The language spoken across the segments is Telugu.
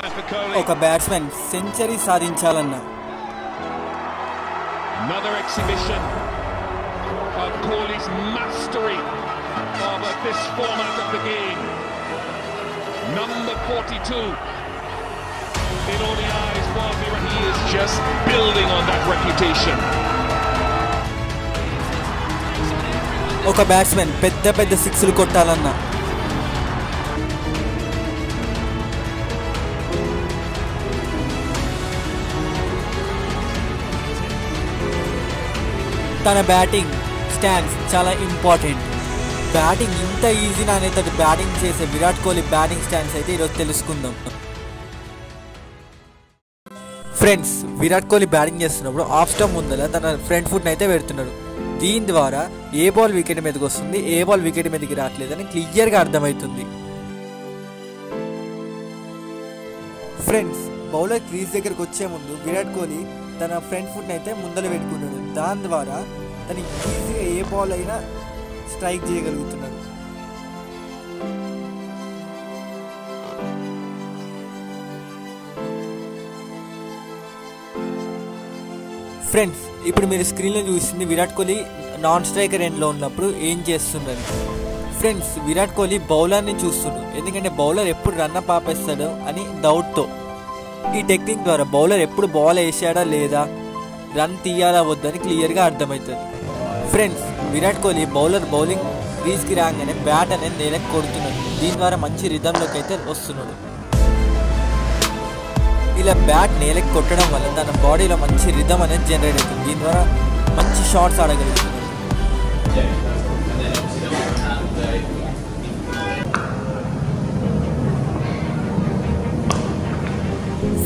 For Kohli. ఒక batsmen century సాధించాలన్నా Another exhibition of Kohli's mastery of uh, this format of the game. Number 42 in ODIs, Bob Mira, he is just building on that reputation. ఒక బ్యాట్స్మెన్ పెద్ద పెద్ద సిక్స్లు కొట్టాలన్నా తన బ్యాటింగ్ స్టాండ్స్ చాలా ఇంపార్టెంట్. బ్యాటింగ్ ఇంత ఈజీనా అనేది బ్యాటింగ్ చేసే విరాట్ కోహ్లీ బ్యాటింగ్ స్టాండ్స్ అయితే ఈరోజు తెలుసుకుందాం. ఫ్రెండ్స్ విరాట్ కోహ్లీ బ్యాటింగ్ చేస్తున్నప్పుడు ఆఫ్ స్టంప్ ముందర తన ఫ్రంట్ ఫుట్ అయితే పెడుతున్నాడు. దీని ద్వారా ఏ బాల్ వికెట్ మీదకి వస్తుంది ఏ బాల్ వికెట్ మీదకి రావట్లేదని క్లియర్గా అర్థమవుతుంది. ఫ్రెండ్స్ బౌలర్ క్రీజ్ దగ్గరకు వచ్చే ముందు విరాట్ కోహ్లీ తన ఫ్రంట్ ఫుట్ అయితే ముందర పెట్టుకున్నాడు. దాని ద్వారా తను ఈజీగా ఏ బాల్ అయినా స్ట్రైక్ చేయగలుగుతున్నాడు. ఫ్రెండ్స్ ఇప్పుడు మీరు స్క్రీన్లో చూసింది విరాట్ కోహ్లీ నాన్ స్ట్రైకర్ ఎండ్లో ఉన్నప్పుడు ఏం చేస్తున్నారు ఫ్రెండ్స్ విరాట్ కోహ్లీ బౌలర్ని చూస్తుండు. ఎందుకంటే బౌలర్ ఎప్పుడు రన్ ఆపేస్తాడో అని డౌట్తో ఈ టెక్నిక్ ద్వారా బౌలర్ ఎప్పుడు బాల్ వేసాడా లేదా రన్ తీయాలా వద్దని క్లియర్గా అర్థమవుతుంది. Friends Virat Kohli bowler bowling క్రీజ్కి రాగానే బ్యాట్ అనేది నేలకు కొడుతున్నాడు. దీని ద్వారా మంచి రిధంలోకి అయితే వస్తున్నాడు. ఇలా బ్యాట్ నేలకి కొట్టడం వల్ల తన బాడీలో మంచి రిధం అనేది జనరేట్ అవుతుంది. దీని ద్వారా మంచి షాట్స్ ఆడగలుగుతున్నాడు.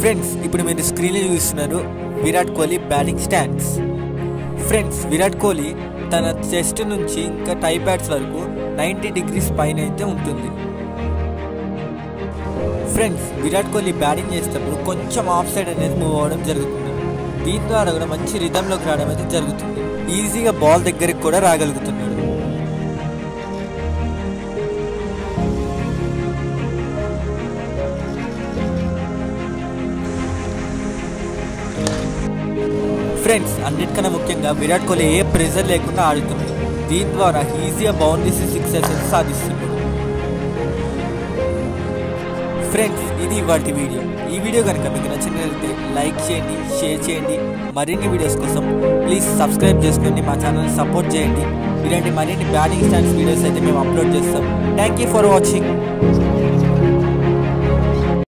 ఫ్రెండ్స్ ఇప్పుడు మీరు స్క్రీన్లో చూస్తున్నారు Virat Kohli batting stance friends Virat Kohli తన చెస్ట్ నుంచి ఇంకా టై ప్యాడ్స్ వరకు నైంటీ డిగ్రీస్ పైన అయితే ఉంటుంది. ఫ్రెండ్స్ విరాట్ కోహ్లీ బ్యాటింగ్ చేసేటప్పుడు కొంచెం ఆఫ్ సైడ్ అనేది మూవ్ అవ్వడం జరుగుతుంది. దీని ద్వారా కూడా మంచి రిధంలోకి రావడం అయితే జరుగుతుంది. ఈజీగా బాల్ దగ్గరికి కూడా రాగలుగుతున్నాడు. ఫ్రెండ్స్ అన్నిటికన్నా ముఖ్యంగా విరాట్ కోహ్లీ ఏ ప్రెజర్ లేకుండా ఆడుతుంది దీని ద్వారా ఈజీగా బౌండరీస్ సిక్సెస్ సాధిస్తున్నాడు. ఫ్రెండ్స్ ఇది వాటి వీడియో ఈ వీడియో కనుక మీకు నచ్చినట్లయితే లైక్ చేయండి షేర్ చేయండి. మరిన్ని వీడియోస్ కోసం ప్లీజ్ సబ్స్క్రైబ్ చేసుకోండి మా ఛానల్ని సపోర్ట్ చేయండి. ఇలాంటి మరిన్ని బ్యాటింగ్ స్టాండ్స్ వీడియోస్ అయితే మేము అప్లోడ్ చేస్తాం. Thank you for watching